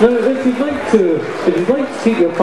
No, if you'd like to, if you'd like to keep your